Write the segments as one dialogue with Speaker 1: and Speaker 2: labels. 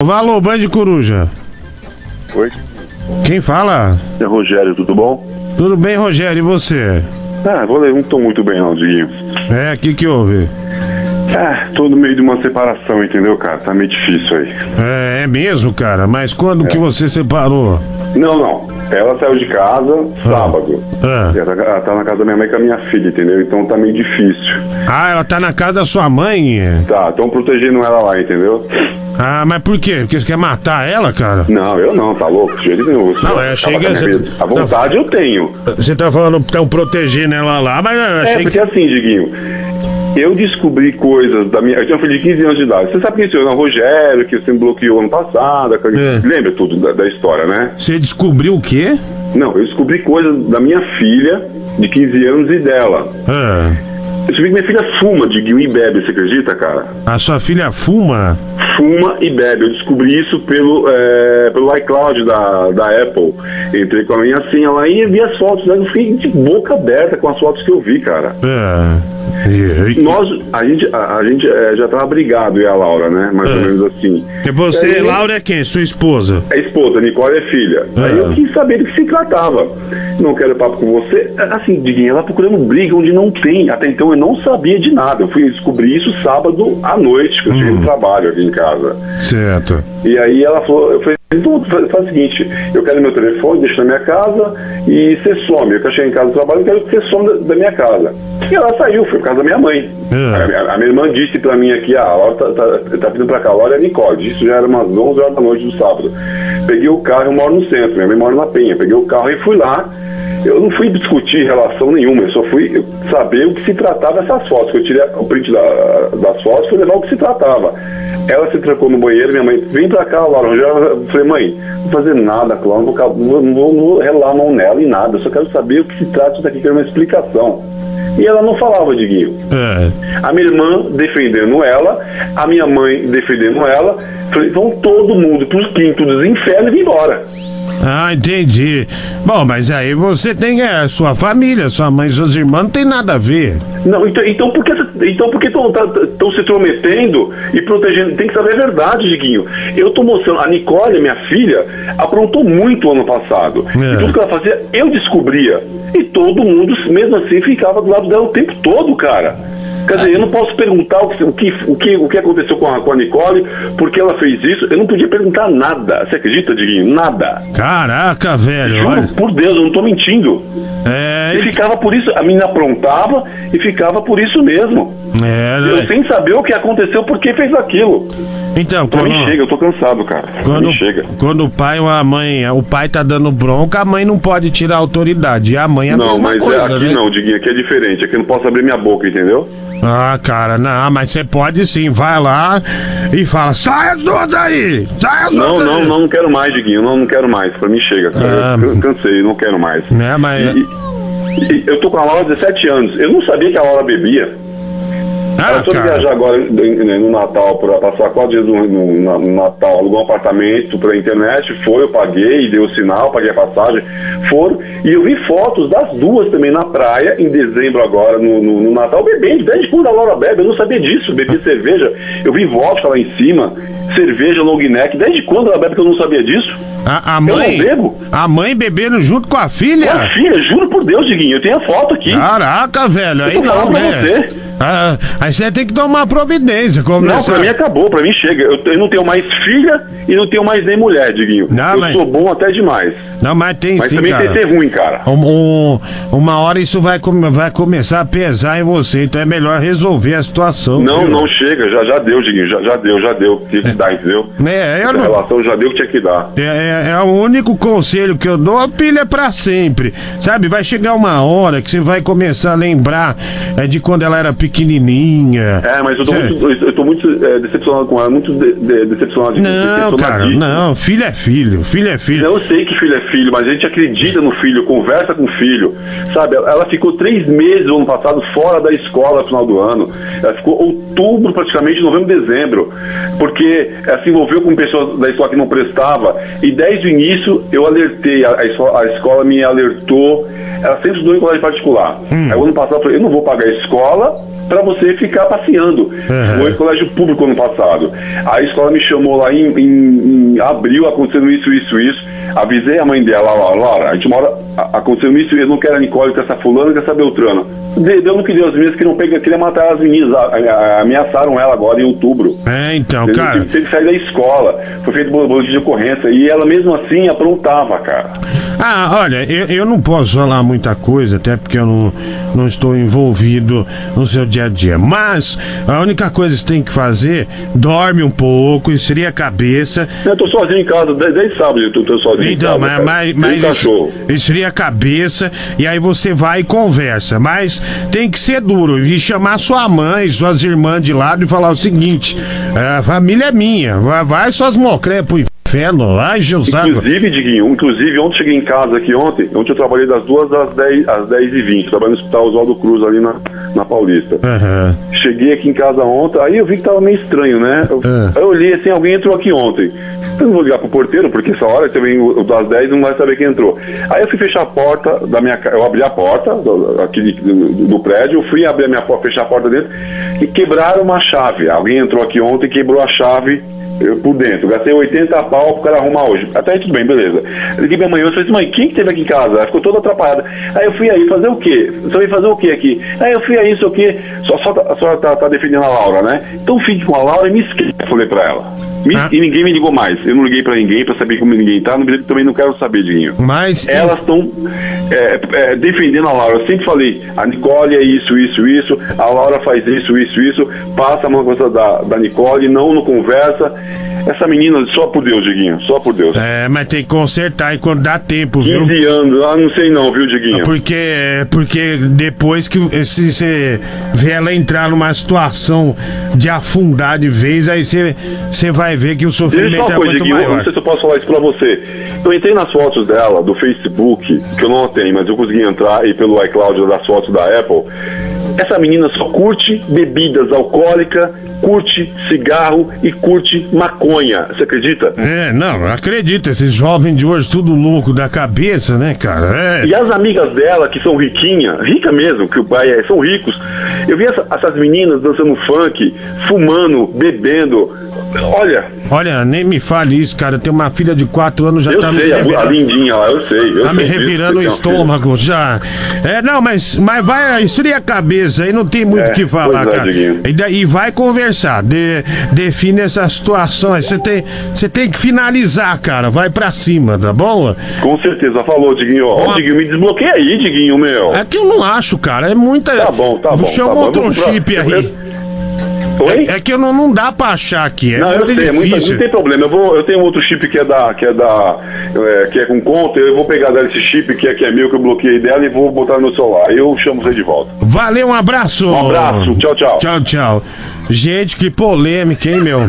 Speaker 1: Alô, Band Coruja.
Speaker 2: Oi,
Speaker 1: Quem fala?
Speaker 2: é Rogério, tudo bom?
Speaker 1: Tudo bem, Rogério, e você?
Speaker 2: Ah, vou ler, não tô muito bem não, Diguinho.
Speaker 1: É, o que que houve?
Speaker 2: Ah, tô no meio de uma separação, entendeu, cara? Tá meio difícil aí.
Speaker 1: É, é mesmo, cara? Mas quando que você separou?
Speaker 2: Não, não. Ela saiu de casa sábado.
Speaker 1: Ah.
Speaker 2: Ela, tá- ela tá na casa da minha mãe com a minha filha, entendeu? Então tá meio difícil.
Speaker 1: Ah, ela tá na casa da sua mãe?
Speaker 2: Tá, tão protegendo ela lá, entendeu?
Speaker 1: Ah, mas por quê? Porque você quer matar ela, cara?
Speaker 2: Não, eu não, tá louco? De jeito nenhum.
Speaker 1: Não, é, chega-
Speaker 2: com a vontade eu tenho.
Speaker 1: Você tá falando que estão protegendo ela lá, mas eu
Speaker 2: É,
Speaker 1: achei
Speaker 2: porque
Speaker 1: que...
Speaker 2: assim, Diguinho, eu descobri coisas da minha. Eu tinha um filho de 15 anos de idade. Você sabe quem sou eu? Não, Rogério, que você me bloqueou ano passado. aquele-
Speaker 1: É.
Speaker 2: Lembra tudo da, da história, né?
Speaker 1: Você descobriu o quê?
Speaker 2: Não, eu descobri coisas da minha filha de 15 anos e dela.
Speaker 1: Ah,
Speaker 2: Eu descobri que minha filha fuma, Diguinho, e bebe, você acredita, cara?
Speaker 1: a sua filha fuma?
Speaker 2: Fuma e bebe. Eu descobri isso pelo, é, pelo iCloud da, da Apple. Entrei com a minha senha lá e vi as fotos. Né? Eu fiquei de boca aberta com as fotos que eu vi, cara.
Speaker 1: É. E,
Speaker 2: Nós, a gente, a, a gente é, já tava brigado, e a Laura, né? Mais ou
Speaker 1: É.
Speaker 2: menos assim.
Speaker 1: e você,
Speaker 2: aí,
Speaker 1: Laura, é quem? Sua esposa?
Speaker 2: É esposa, Nicole é filha.
Speaker 1: É.
Speaker 2: Aí eu quis saber do que se tratava. Não quero papo com você. Assim, Diguinho, ela procurando briga onde não tem. Até então eu não sabia de nada. Eu fui descobrir isso sábado à noite, que eu cheguei no trabalho aqui em casa.
Speaker 1: Certo.
Speaker 2: E aí ela falou, eu falei, então faz, faz o seguinte, eu quero meu telefone, deixa na minha casa e você some. Eu quero chegar em casa do trabalho, eu quero que você some da, da minha casa. E ela saiu, foi por causa da minha mãe.
Speaker 1: É.
Speaker 2: A, minha- a minha irmã disse pra mim aqui, ah, a Laura tá, tá, tá vindo pra cá, Laura é Nicole. Isso já era umas 11 horas da noite do sábado. Peguei o carro, eu moro no centro, minha mãe mora na Penha. Peguei o carro e fui lá. Eu não fui discutir relação nenhuma, eu só fui saber o que se tratava essas fotos. que Eu tirei o print da- das fotos e fui levar o que se tratava. Ela se trancou no banheiro, minha mãe, vem pra cá, Laura. Eu falei, mãe, não vou fazer nada, Cláudia, não vou, não, vou, vou- relar a mão nela em nada, eu só quero saber o que se trata disso daqui, quero uma explicação. E ela não falava, Diguinho.
Speaker 1: É.
Speaker 2: A minha irmã defendendo ela, a minha mãe defendendo ela. Falei, vão todo mundo pros quintos dos infernos e vir embora.
Speaker 1: Ah, entendi. Bom, mas aí você tem a sua família, sua mãe e suas irmãs não tem nada a ver.
Speaker 2: Não, então, então por que então por que estão se intrometendo e protegendo? Tem que saber a verdade, Diguinho. Eu tô mostrando, a Nicole, minha filha, aprontou muito ano passado.
Speaker 1: É.
Speaker 2: E tudo que ela fazia, eu descobria. E todo mundo, mesmo assim, ficava do lado dela o tempo todo, cara. Quer dizer, eu não posso perguntar o que, o que, o que, o que aconteceu com a, com a Nicole, porque ela fez isso. Eu não podia perguntar nada. Você acredita, Diguinho? Nada.
Speaker 1: Caraca, velho.
Speaker 2: Juro
Speaker 1: Olha.
Speaker 2: por Deus, eu não tô mentindo.
Speaker 1: É,
Speaker 2: E ficava por isso, a menina aprontava e ficava por isso mesmo.
Speaker 1: é,
Speaker 2: Eu
Speaker 1: né?
Speaker 2: sem saber o que aconteceu, por que fez aquilo.
Speaker 1: Então,
Speaker 2: Pra
Speaker 1: quando,
Speaker 2: mim chega, eu tô cansado, cara.
Speaker 1: Quando,
Speaker 2: chega.
Speaker 1: quando o pai ou a mãe, o pai tá dando bronca, a mãe não pode tirar a autoridade. E a mãe é a
Speaker 2: Não,
Speaker 1: mesma
Speaker 2: mas
Speaker 1: coisa,
Speaker 2: é, aqui
Speaker 1: né?
Speaker 2: não, Diguinho, aqui é diferente. Aqui eu não posso abrir minha boca, entendeu?
Speaker 1: Ah, cara, não, mas você pode sim, vai lá e fala, sai as duas aí! Sai as
Speaker 2: Não,
Speaker 1: duas
Speaker 2: não,
Speaker 1: aí!
Speaker 2: não, não quero mais, Diguinho. Não, não quero mais. Pra mim chega. cara.
Speaker 1: Ah.
Speaker 2: Eu cansei, não quero mais.
Speaker 1: Né, mas...
Speaker 2: E eu tô com a Laura há 17 anos. Eu não sabia que a Laura bebia.
Speaker 1: Ah, cara,
Speaker 2: viajar agora no Natal, para passar quatro dias no, no- no Natal, alugou um apartamento pela internet, foi, eu paguei, dei o sinal, paguei a passagem, foram, e eu vi fotos das duas também na praia, em dezembro agora, no, no- no Natal, bebendo, desde quando a Laura bebe, eu não sabia disso, bebia cerveja, eu vi vodka lá em cima, cerveja long neck, desde quando ela bebe que eu não sabia disso?
Speaker 1: a, a
Speaker 2: não
Speaker 1: mãe...
Speaker 2: bebo.
Speaker 1: A mãe bebendo junto com a filha?
Speaker 2: Minha filha, juro por Deus, Diguinho, eu tenho a foto aqui.
Speaker 1: Caraca, velho, aí
Speaker 2: Eu
Speaker 1: não, né?
Speaker 2: você.
Speaker 1: Ah, aí você tem que tomar providência, como
Speaker 2: Não, pra mim acabou, pra mim chega. Eu, eu não tenho mais filha e não tenho mais nem mulher, Diguinho.
Speaker 1: Não,
Speaker 2: eu
Speaker 1: mas-
Speaker 2: sou bom até demais.
Speaker 1: Não, mas tem
Speaker 2: Mas
Speaker 1: sim,
Speaker 2: também
Speaker 1: cara.
Speaker 2: tem que ser ruim, cara.
Speaker 1: Um- um- uma hora isso vai, vai começar a pesar em você, então é melhor resolver a situação.
Speaker 2: Não,
Speaker 1: viu?
Speaker 2: não chega, já, já deu, Diguinho, já, já deu, já deu. Tinha que dar, entendeu?
Speaker 1: É, eu
Speaker 2: A
Speaker 1: não-
Speaker 2: relação já deu o que tinha que dar.
Speaker 1: É, é- é o único conselho que eu dou, a pilha é pra sempre. Sabe, vai chegar uma hora que você vai começar a lembrar é, de quando ela era pequenininha.
Speaker 2: É, mas eu tô
Speaker 1: Cê-
Speaker 2: muito, eu tô muito é, decepcionado com ela, muito de, de- decepcionado.
Speaker 1: Não, cara, não, filho é filho, filho é filho.
Speaker 2: Eu sei que filho é filho, mas a gente acredita no filho, conversa com o filho. Sabe, ela ficou três meses no ano passado fora da escola no final do ano. Ela ficou outubro, praticamente, novembro, dezembro. Porque ela se envolveu com pessoas da escola que não prestava. E desde o início eu alertei, a, a escola, a escola me alertou. Ela sempre estudou em colégio particular. Aí o ano passado eu falei, eu não vou pagar a escola para você ficar passeando.
Speaker 1: Uhum.
Speaker 2: Foi colégio público ano passado. A escola me chamou lá em, em, em abril, acontecendo isso, isso, isso. Avisei a mãe dela, Laura, a gente mora, acontecendo isso, eu não quero a Nicole com essa fulana, com essa Beltrana. Deu no que Deus mesmo que não pega, queria matar as meninas, ameaçaram ela agora em outubro.
Speaker 1: É, então,
Speaker 2: Teve-
Speaker 1: cara.
Speaker 2: Teve que sair da escola, foi feito boletim de ocorrência, e ela mesmo assim aprontava, cara.
Speaker 1: Ah, olha, eu, eu não posso falar muita coisa, até porque eu não, não estou envolvido no seu dia a dia. Mas a única coisa que você tem que fazer, dorme um pouco, esfria a cabeça.
Speaker 2: Eu tô sozinho em casa, desde, sábado eu tô, tô sozinho
Speaker 1: Então,
Speaker 2: em casa.
Speaker 1: mas, mas,
Speaker 2: um
Speaker 1: mas esfria a cabeça e aí você vai e conversa. Mas tem que ser duro e chamar sua mãe, suas irmãs de lado e falar o seguinte: "É, a família é minha, vai, vai suas mocré pro inferno, vai encher o saco.
Speaker 2: Inclusive, Diguinho, inclusive ontem cheguei em casa aqui ontem, ontem eu trabalhei das duas às 10, às 10 e 20 trabalhei no Hospital Oswaldo Cruz ali na, na Paulista.
Speaker 1: Aham.
Speaker 2: Cheguei aqui em casa ontem, aí eu vi que tava meio estranho, né? Eu, aí eu olhei assim, alguém entrou aqui ontem. Eu não vou ligar pro porteiro, porque essa hora também das 10 não vai saber quem entrou. Aí eu fui fechar a porta da minha eu abri a porta do, aqui do, do prédio, eu fui abrir a minha porta, fechar a porta dentro e quebraram uma chave. Alguém entrou aqui ontem e quebrou a chave eu, por dentro. Gastei 80 pau pro cara arrumar hoje. Até aí tudo bem, beleza. Eu liguei minha mãe e falei assim, mãe, quem que teve aqui em casa? Ela ficou toda atrapalhada. Aí eu fui aí fazer o quê? Você vai fazer o quê aqui? Aí eu fui aí, isso aqui. Só, só, tá- a senhora tá, tá defendendo a Laura, né? Então fique com a Laura e me esqueça, eu falei pra ela. Me-
Speaker 1: Ah.
Speaker 2: E ninguém me ligou mais. Eu não liguei pra ninguém pra saber como ninguém tá. Também não quero saber, Diguinho.
Speaker 1: Mas
Speaker 2: Elas estão é, é, defendendo a Laura. Eu sempre falei, a Nicole é isso, isso, isso, a Laura faz isso, isso, isso, passa uma coisa da, da Nicole, não, não conversa. Essa menina, só por Deus, Diguinho, só por Deus.
Speaker 1: É, mas tem que consertar e quando dá tempo, viu?
Speaker 2: 15 anos, ah, não sei não, viu, Diguinho?
Speaker 1: Porque, porque depois que se você vê ela entrar numa situação de afundar de vez, aí você, você vai ver que o
Speaker 2: eu
Speaker 1: sofrimento é
Speaker 2: coisa,
Speaker 1: muito
Speaker 2: Diguinho, eu
Speaker 1: maior.
Speaker 2: não sei se eu posso falar isso pra você. Eu entrei nas fotos dela, do Facebook, que eu não tenho, mas eu consegui entrar e pelo iCloud das fotos da Apple. Essa menina só curte bebidas alcoólicas, curte cigarro e curte maconha. Você acredita?
Speaker 1: É, não, acredita, esses jovens de hoje tudo louco da cabeça, né, cara? É.
Speaker 2: E as amigas dela, que são riquinha, rica mesmo, que o pai é, são ricos. Eu vi essa- essas meninas dançando funk, fumando, bebendo. Olha,
Speaker 1: Olha, nem me fale isso, cara. Eu tenho uma filha de 4 anos, já
Speaker 2: eu
Speaker 1: tá me
Speaker 2: sei, a, a
Speaker 1: revirando,
Speaker 2: lindinha lá, eu sei. Eu
Speaker 1: tá me
Speaker 2: sei disso,
Speaker 1: revirando o
Speaker 2: filha.
Speaker 1: estômago já. É, não, mas, mas vai, esfria a cabeça aí, não tem muito o
Speaker 2: É,
Speaker 1: que falar,
Speaker 2: é,
Speaker 1: cara. E, daí vai conversar, de- define essas situações. Você tem, você tem que finalizar, cara. Vai pra cima, tá bom?
Speaker 2: Com certeza, falou, Diguinho. Ó,
Speaker 1: Ó.
Speaker 2: Diguinho, me desbloqueia aí, Diguinho, meu.
Speaker 1: É que eu não acho, cara. É muita.
Speaker 2: Tá bom, tá bom.
Speaker 1: Chama
Speaker 2: tá bom.
Speaker 1: outro
Speaker 2: pro
Speaker 1: chip aí.
Speaker 2: Oi?
Speaker 1: É que eu não, não dá pra achar aqui. É
Speaker 2: Não, eu
Speaker 1: muito
Speaker 2: sei, é
Speaker 1: difícil.
Speaker 2: não tem problema. Eu, vou, eu tenho outro chip que é da. que é da. é, que é com conta, eu vou pegar dela esse chip que é, que é meu, que eu bloqueei dela e vou botar no celular. Eu chamo você de volta.
Speaker 1: Valeu, um abraço.
Speaker 2: Um abraço, tchau, tchau.
Speaker 1: Tchau, tchau. Gente, que polêmica, hein, meu?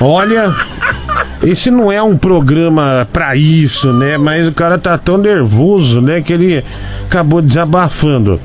Speaker 1: Olha, esse não é um programa pra isso, né? Mas o cara tá tão nervoso, né? Que ele acabou desabafando.